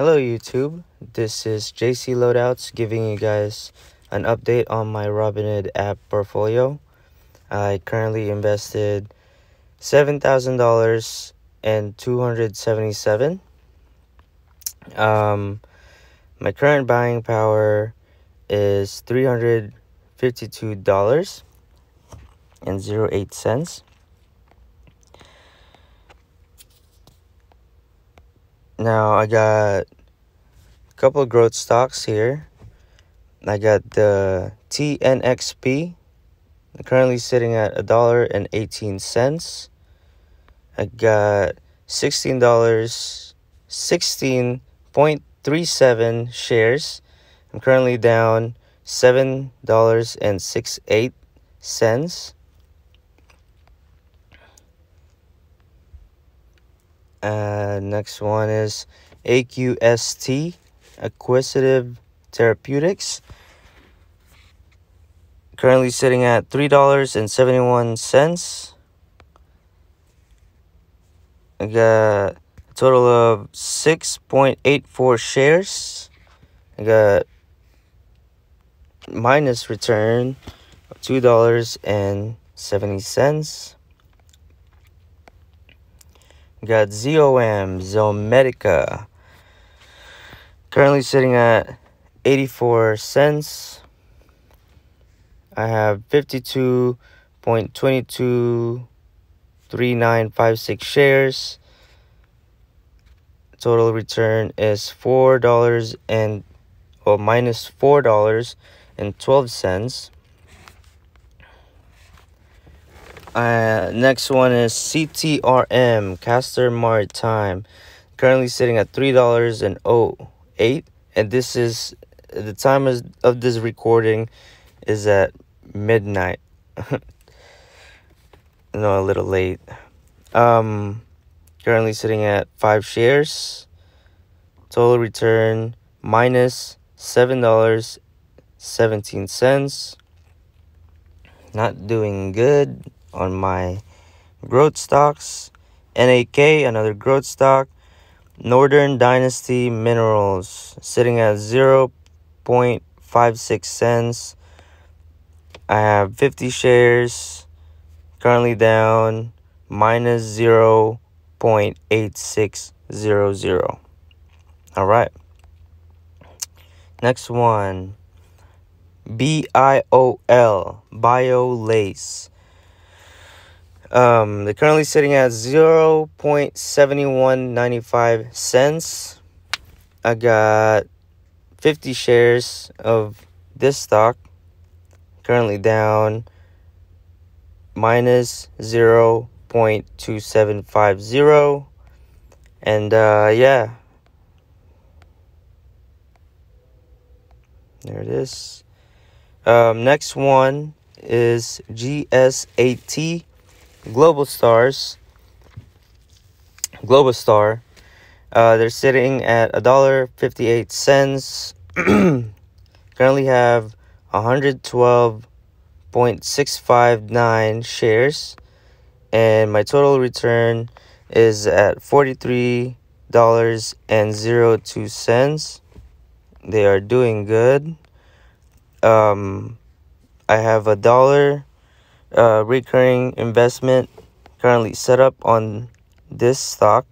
Hello YouTube, this is JC Loadouts giving you guys an update on my Robinhood app portfolio. I currently invested $7,000 and 277. Um, my current buying power is $352 and 08 cents. Now I got couple growth stocks here. I got the TNXP currently sitting at a dollar and 18 cents. I got $16 16.37 shares. I'm currently down $7.68 Uh, next one is AQST, Aquestive Therapeutics. Currently sitting at $3.71. I got a total of 6.84 shares. I got minus return of $2.70. Got ZOM, Zomedica. Currently sitting at 84 cents. I have 52.223956 shares. Total return is $4 and or minus $4 and 12 cents. Uh, next one is CTRM, Castor Maritime. Currently sitting at $3.08. And this is, the time is, of this recording is at midnight. no, a little late. Um, currently sitting at 5 shares. Total return minus $7.17. Not doing good on my growth stocks. NAK, another growth stock. Northern Dynasty Minerals, sitting at 0.56 cents. I have 50 shares, currently down minus 0.8600. All right. Next one. BIOL, Biolase. Um, they're currently sitting at 0 0.7195 cents. I got 50 shares of this stock, currently down minus 0 0.2750. And uh, yeah, there it is. Um, next one is GSAT Globalstars, Global Star, uh, they're sitting at a dollar fifty-eight cents. Currently have 112.659 shares, and my total return is at forty-three dollars and zero two cents. They are doing good. Um, I have a dollar uh, recurring investment currently set up on this stock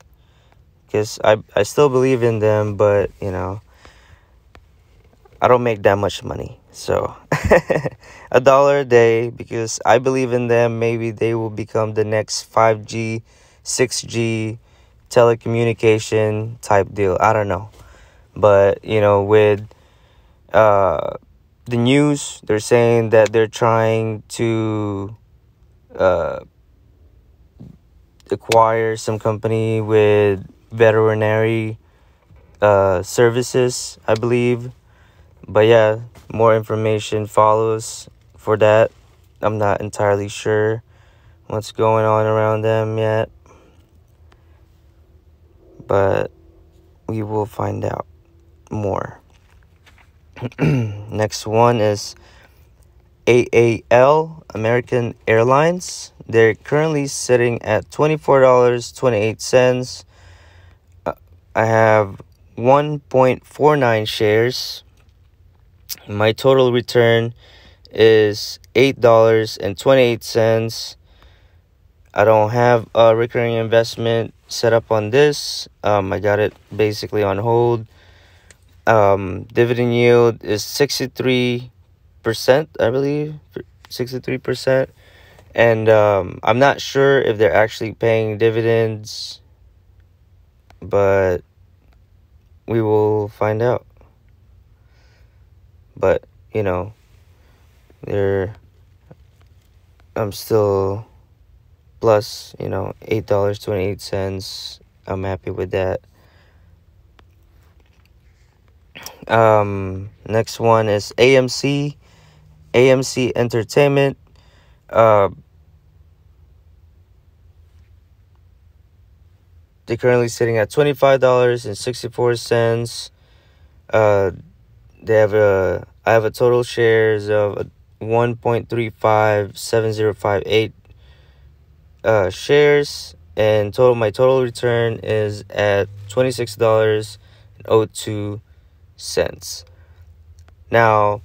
because I, I still believe in them, but you know, I don't make that much money. So, a dollar a day because I believe in them. Maybe they will become the next 5G, 6G telecommunication type deal. I don't know. But, you know, with uh, the news, they're saying that they're trying to uh, acquire some company with veterinary uh, services, I believe. But yeah, more information follows for that. I'm not entirely sure what's going on around them yet. But we will find out more. Next one is AAL, American Airlines. They're currently sitting at $24.28. Uh, I have 1.49 shares. My total return is $8.28. I don't have a recurring investment set up on this. Um, I got it basically on hold. Um, dividend yield is 63%, I believe. 63%. And um, I'm not sure if they're actually paying dividends, but we will find out. But, you know, they're, I'm still plus, you know, $8.28. I'm happy with that. Um, next one is AMC, AMC Entertainment. Uh, they're currently sitting at twenty-five dollars and sixty-four cents. Uh, they have a I have a total shares of one point three five seven zero five eight uh, shares, and total my total return is at twenty six dollars and oh two cents. Now,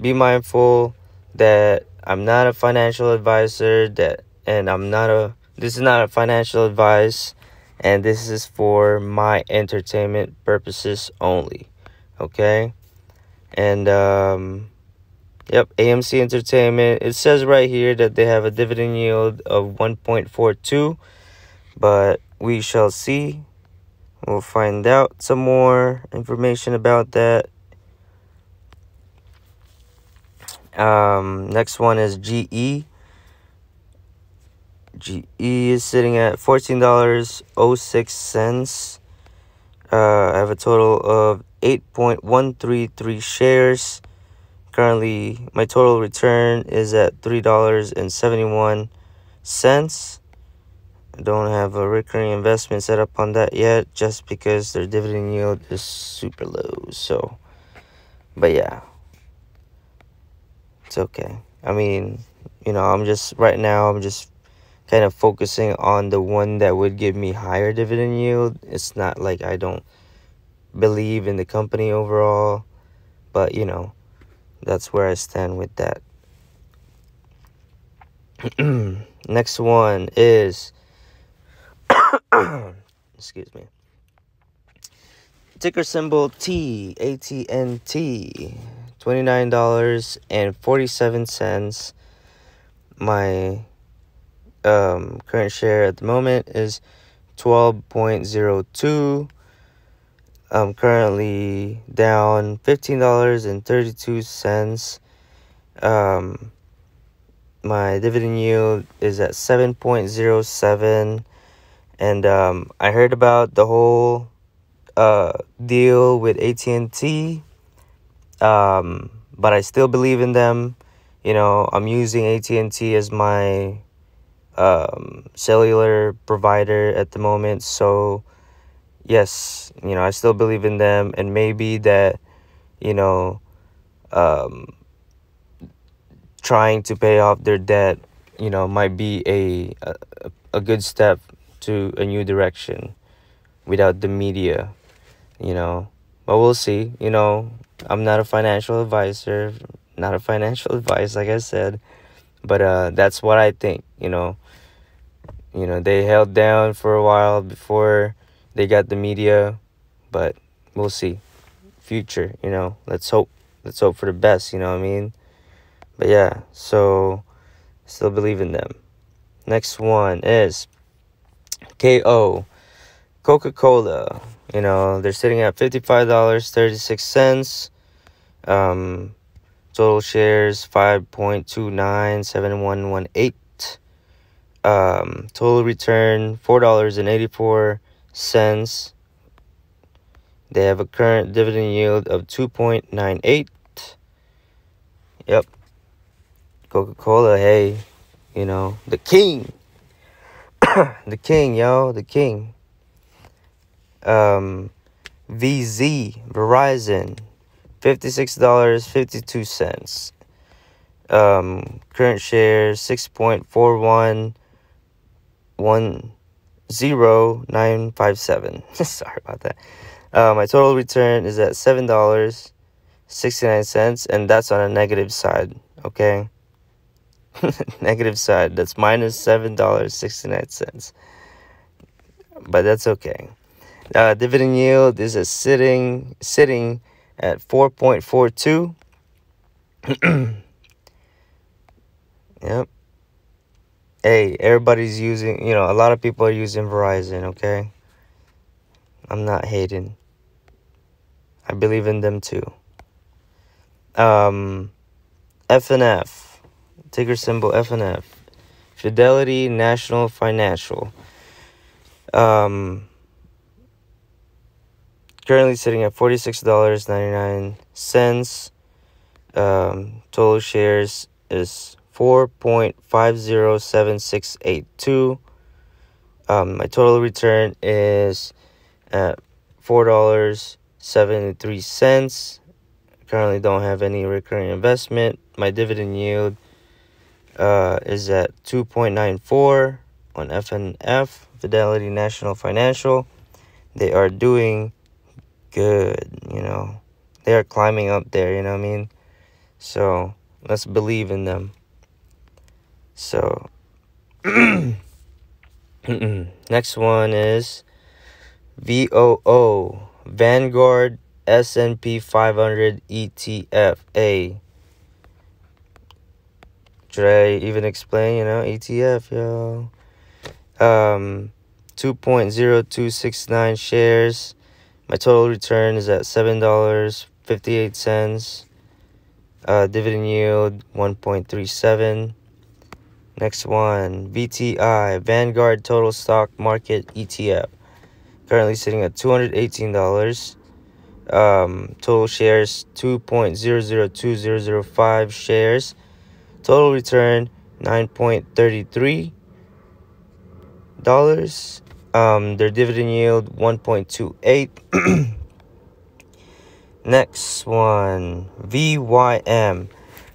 be mindful that I'm not a financial advisor that and I'm not a this is not a financial advice and this is for my entertainment purposes only. Okay? And um yep, AMC Entertainment. It says right here that they have a dividend yield of 1.42, but we shall see. We'll find out some more information about that Um, next one is GE. GE is sitting at $14.06. Uh, I have a total of 8.133 shares. Currently, my total return is at $3.71. I don't have a recurring investment set up on that yet just because their dividend yield is super low. So, but yeah it's okay. I mean, you know, I'm just right now I'm just kind of focusing on the one that would give me higher dividend yield. It's not like I don't believe in the company overall, but you know, that's where I stand with that. Next one is excuse me. Ticker symbol T A T N T. $29.47. My um, current share at the moment is 12.02. I'm currently down $15.32. Um, my dividend yield is at 7.07 and um, I heard about the whole uh, deal with AT&T um, but I still believe in them. You know, I'm using AT&T as my um, cellular provider at the moment. So, yes, you know, I still believe in them. And maybe that, you know, um, trying to pay off their debt, you know, might be a, a, a good step to a new direction without the media, you know. But we'll see, you know, I'm not a financial advisor, not a financial advice, like I said, but uh, that's what I think. You know, you know they held down for a while before they got the media, but we'll see. Future, you know, let's hope. Let's hope for the best. You know what I mean? But yeah, so still believe in them. Next one is KO, Coca Cola. You know, they're sitting at $55.36. Um, total shares 5.297118. Um, total return $4.84. They have a current dividend yield of 2.98. Yep. Coca Cola, hey, you know, the king. the king, yo, the king um, VZ, Verizon, $56.52. Um, current share 6.4110957. Sorry about that. Uh, my total return is at seven dollars sixty nine cents, and that's on a negative side. Okay, negative side. That's minus seven dollars sixty nine cents. But that's okay. Uh, dividend yield is a sitting sitting at four point four two. yep. Hey, everybody's using. You know, a lot of people are using Verizon. Okay. I'm not hating. I believe in them too. Um, FNF, ticker symbol FNF, Fidelity National Financial. Um, currently sitting at $46.99. Um, total shares is 4.507682. Um, my total return is at $4.73. Currently don't have any recurring investment. My dividend yield uh, is at 2.94 on FNF, Fidelity National Financial. They are doing good, you know. They are climbing up there, you know what I mean? So, let's believe in them. So, next one is VOO, Vanguard S&P 500 ETF. A. Should I even explain, you know, ETF, yo. Um 2.0269 shares. My total return is at $7.58. Uh, dividend yield 1.37. Next one, VTI, Vanguard Total Stock Market ETF currently sitting at $218. Um, total shares 2.002005 shares. Total return 9.33 dollars. Um, their dividend yield 1.28. Next one, VYM,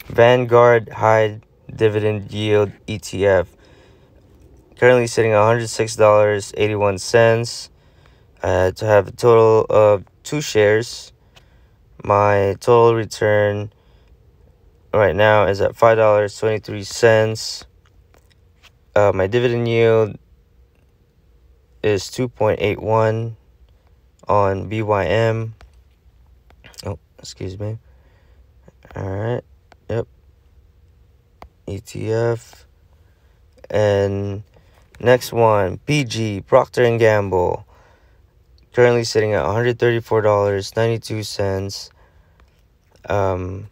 Vanguard High Dividend Yield ETF. Currently sitting $106.81 uh, to have a total of two shares. My total return right now is at five dollars twenty three cents. Uh, my dividend yield is two point eight one on BYM. Oh, excuse me. All right. Yep. ETF. And next one, PG Procter and Gamble currently sitting at $134.92. Um,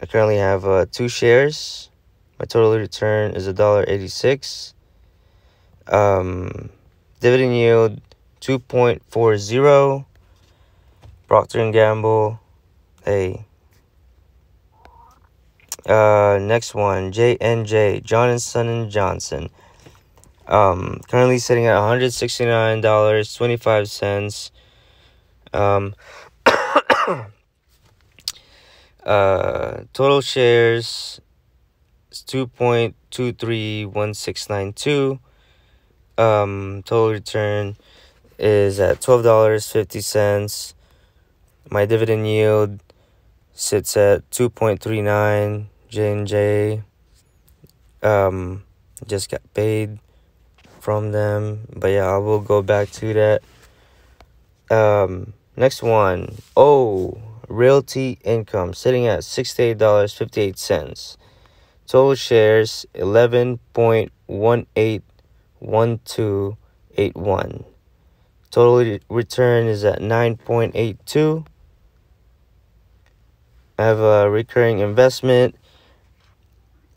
I currently have uh, two shares. My total return is $1.86. Um, dividend yield 2.40. Procter & Gamble. A. Uh, next one, J&J, Johnson & Johnson. Um, currently sitting at $169.25. Um, uh, total shares is 2.231692. Um, total return is at $12.50. My dividend yield sits at 2.39. J&J um, just got paid from them. But yeah, I will go back to that. Um, next one. Oh, realty income sitting at $68.58. Total shares 11.181281. Total return is at 9.82. I have a recurring investment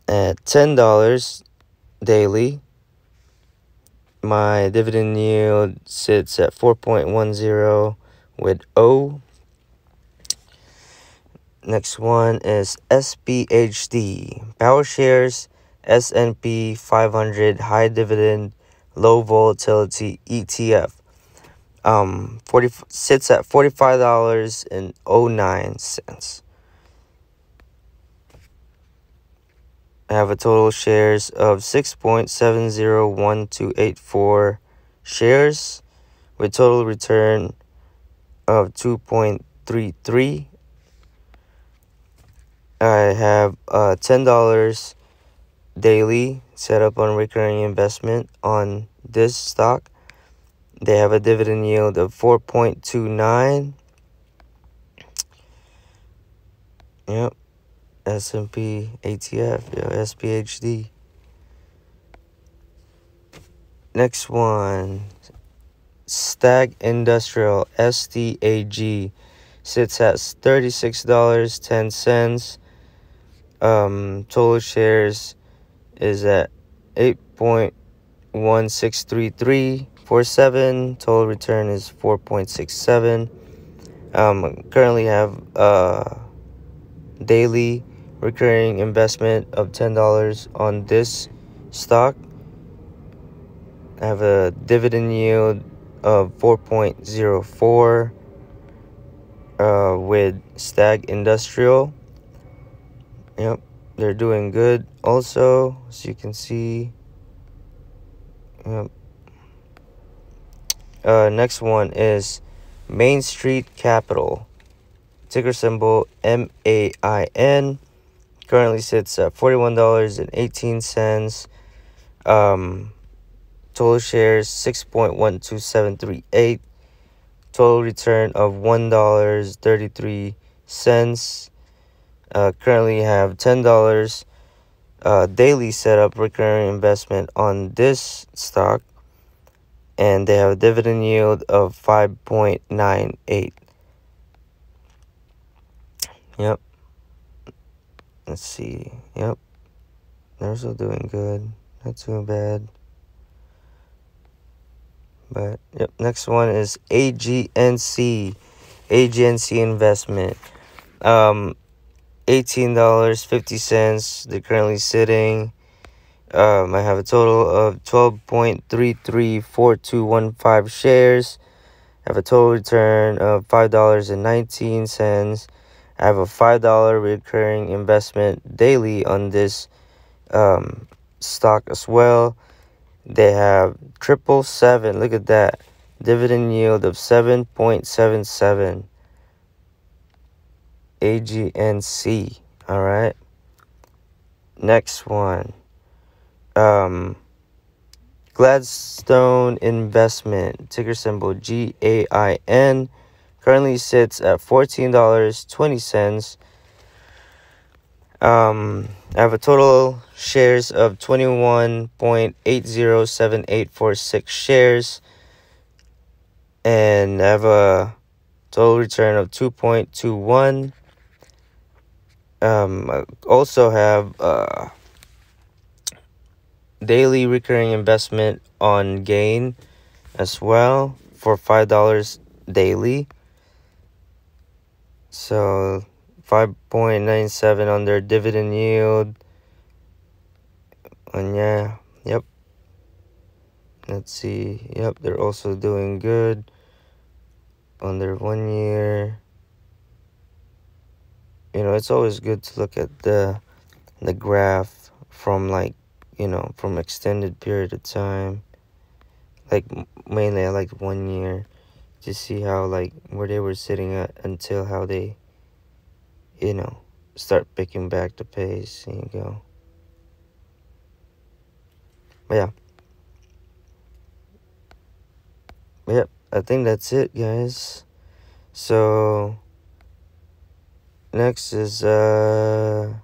at $10 daily my dividend yield sits at 4.10 with O. Next one is SPHD, Power shares S&P 500 high dividend low volatility ETF. Um 40 sits at $45.09. I have a total shares of 6.701284 shares with total return of 2.33 I have uh, $10 daily set up on recurring investment on this stock. They have a dividend yield of 4.29 yep. S&P ETF SPHD next one. Stag Industrial STAG sits at $36.10 um total shares is at 8.163347 total return is 4.67 um currently have uh daily recurring investment of $10 on this stock. I have a dividend yield of 4.04 uh, with Stag Industrial. Yep, they're doing good also, as you can see. Yep. Uh, next one is Main Street Capital. Ticker symbol M-A-I-N. Currently sits at $41.18. Um, total shares 6.12738. Total return of $1.33 uh, currently have $10 uh, daily setup recurring investment on this stock. And they have a dividend yield of 5.98 yep. Let's see. Yep. They're still doing good. Not too bad. But yep next one is agnc agnc investment. Um $18.50. They're currently sitting. Um, I have a total of 12.334215 shares. I have a total return of $5.19. I have a $5 recurring investment daily on this um, stock as well. They have triple seven. Look at that. Dividend yield of 7.77. AGNC. All right. Next one. Um, Gladstone Investment, ticker symbol G A I N, currently sits at $14.20. Um, I have a total shares of 21.807846 shares and I have a total return of 2.21 um, also have uh, daily recurring investment on gain as well for five dollars daily. So 5.97 on their dividend yield. And yeah yep. Let's see yep they're also doing good on their one year you know it's always good to look at the the graph from like you know from extended period of time. Like mainly like one year to see how like where they were sitting at until how they you know start picking back the pace and you go. But yeah. Yep i think that's it guys. So next is uh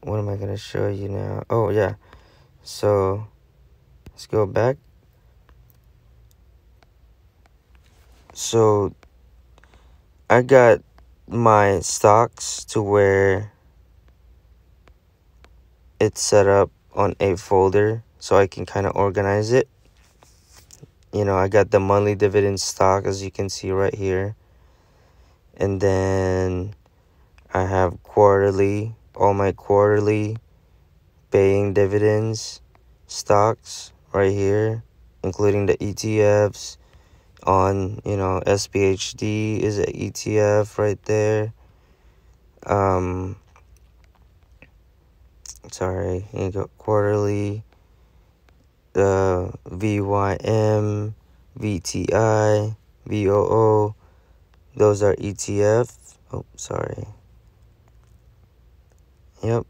what am I gonna show you now? Oh yeah. So let's go back. So I got my stocks to where it's set up on a folder so I can kind of organize it. You know I got the monthly dividend stock as you can see right here. And then I have quarterly, all my quarterly paying dividends stocks right here, including the ETFs on, you know, SPHD is an ETF right there. Um, sorry, you got quarterly, the VYM, VTI, VOO, those are ETF. Oh, sorry. Yep.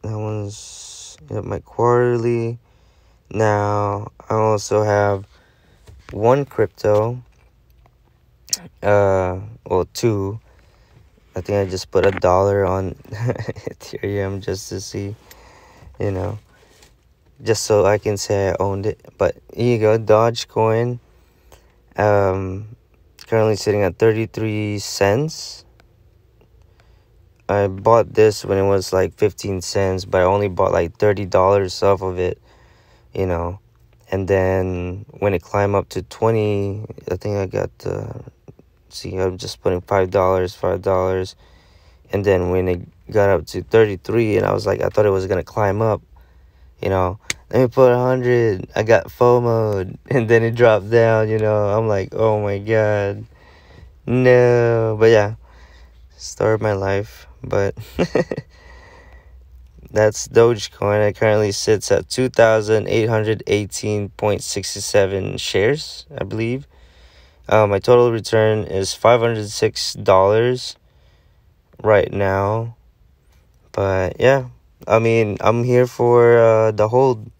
That one's yep, my quarterly. Now, I also have one crypto. Uh, well, two. I think I just put a dollar on Ethereum just to see, you know, just so I can say I owned it. But here you go, Dogecoin. Um, currently sitting at 33 cents. I bought this when it was like 15 cents, but I only bought like $30 off of it, you know. And then when it climbed up to 20, I think I got uh, see i'm just putting five dollars five dollars. And then when it got up to 33 and i was like i thought it was gonna climb up you know? Let me put 100 i got fomo and then it dropped down you know? I'm like oh my god. No but yeah start my life but that's dogecoin it currently sits at 2818.67 shares i believe uh, my total return is $506 right now. But yeah, I mean, I'm here for uh, the hold.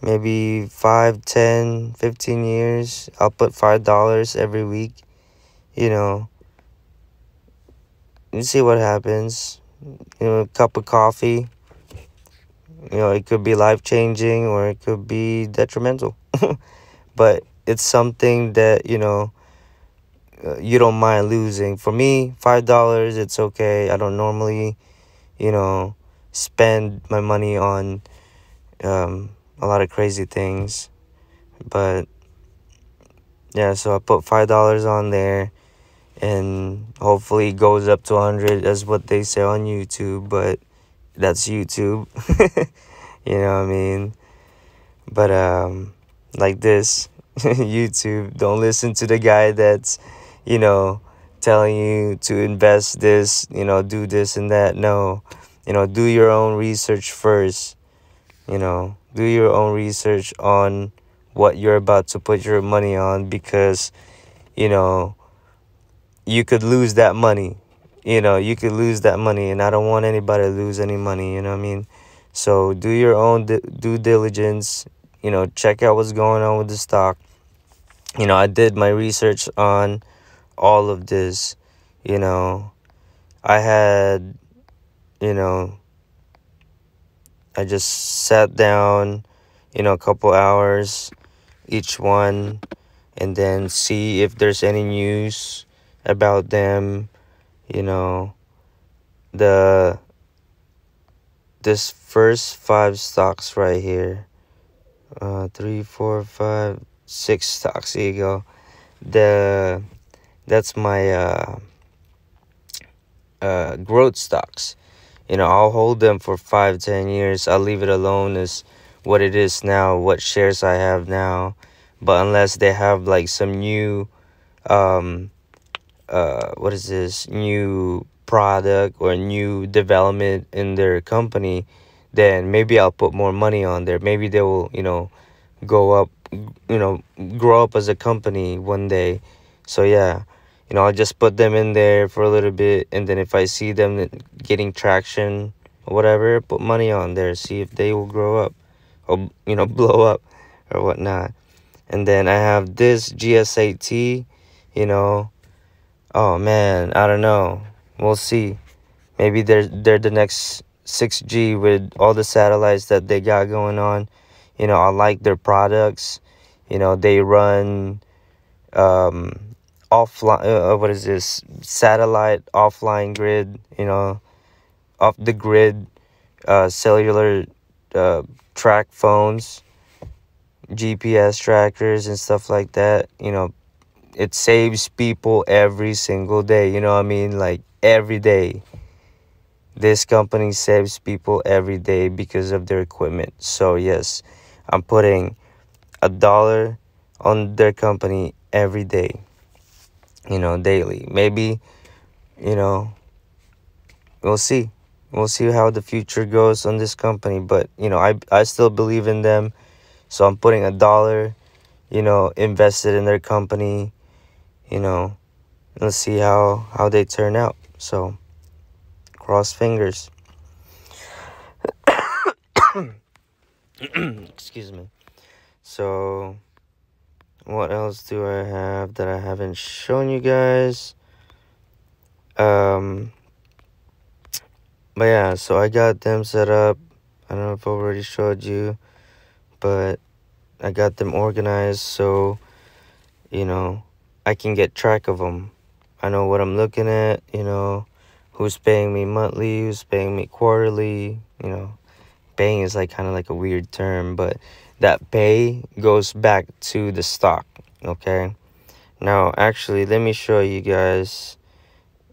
Maybe 5, 10, 15 years. I'll put $5 every week. You know, you see what happens. You know, a cup of coffee. You know, it could be life changing or it could be detrimental. but it's something that you know uh, you don't mind losing for me five dollars it's okay i don't normally you know spend my money on um, a lot of crazy things but yeah so i put five dollars on there and hopefully goes up to 100 that's what they say on youtube but that's youtube you know what i mean but um like this YouTube. Don't listen to the guy that's, you know, telling you to invest this, you know, do this and that. No, you know, do your own research first. You know, do your own research on what you're about to put your money on because, you know, you could lose that money. You know, you could lose that money, and I don't want anybody to lose any money. You know what I mean? So do your own due diligence. You know, check out what's going on with the stock you know, I did my research on all of this. You know, I had, you know, I just sat down, you know, a couple hours each one and then see if there's any news about them, you know, the this first five stocks right here uh three four five six stocks here you go. The that's my uh, uh, growth stocks. You know i'll hold them for five ten years. I'll leave it alone as what it is now what shares i have now. But unless they have like some new um uh what is this new product or new development in their company then maybe i'll put more money on there. Maybe they will you know go up you know grow up as a company one day. So yeah you know i'll just put them in there for a little bit and then if i see them getting traction or whatever put money on there see if they will grow up or you know blow up or whatnot. And then i have this gsat you know oh man i don't know. We'll see. Maybe they're they're the next 6g with all the satellites that they got going on. You know i like their products. You know they run um offline uh, uh, what is this? Satellite offline grid you know off the grid uh cellular uh track phones gps trackers and stuff like that you know it saves people every single day you know what i mean like every day this company saves people every day because of their equipment so yes I'm putting a dollar on their company every day, you know, daily. Maybe, you know, we'll see. We'll see how the future goes on this company, but you know, I I still believe in them. So I'm putting a dollar, you know, invested in their company, you know, let's see how how they turn out. So cross fingers. Excuse me. So what else do i have that i haven't shown you guys? Um but yeah so i got them set up. I don't know if i already showed you but i got them organized so you know i can get track of them I know what I'm looking at, you know, who's paying me monthly, who's paying me quarterly, you know. Paying is like kind of like a weird term, but that pay goes back to the stock, okay? Now, actually, let me show you guys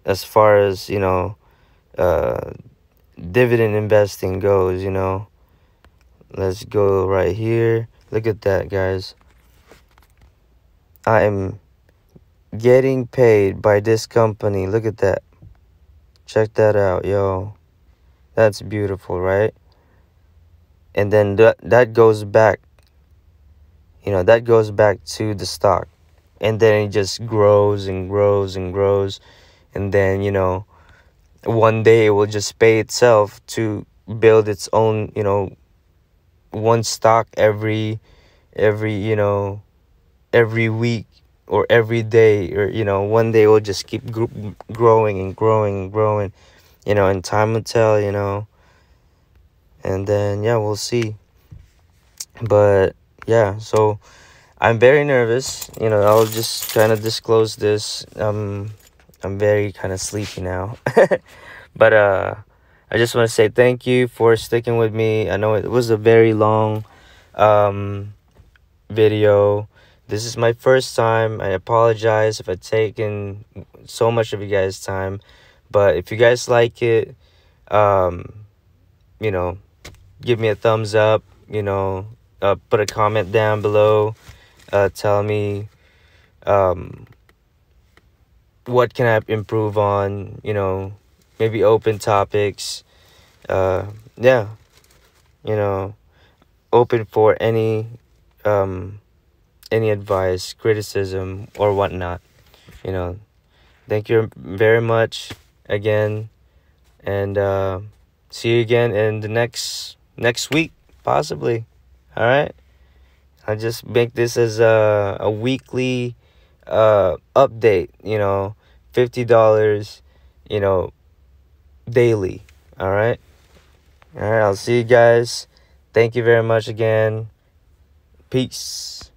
as far as, you know, uh, dividend investing goes, you know. Let's go right here. Look at that, guys. I am getting paid by this company. Look at that. Check that out, yo. That's beautiful, right? And then that that goes back. You know, that goes back to the stock. And then it just grows and grows and grows. And then, you know, one day it will just pay itself to build its own, you know, one stock every every, you know, every week or every day or you know one day will just keep gr- growing and growing and growing you know and time will tell you know. And then yeah we'll see. But yeah so i'm very nervous you know i'll just kind of disclose this. Um i'm very kind of sleepy now. But uh i just want to say thank you for sticking with me. I know it was a very long um video this is my first time. I apologize if I've taken so much of you guys' time. But if you guys like it, um, you know, give me a thumbs up, you know, uh, put a comment down below. Uh, tell me um, what can I improve on, you know, maybe open topics. Uh, yeah, you know, open for any um, any advice, criticism, or whatnot. You know, thank you very much again, and uh, see you again in the next next week, possibly. All right. I just make this as a a weekly uh update. You know, fifty dollars. You know, daily. All right. All right. I'll see you guys. Thank you very much again. Peace.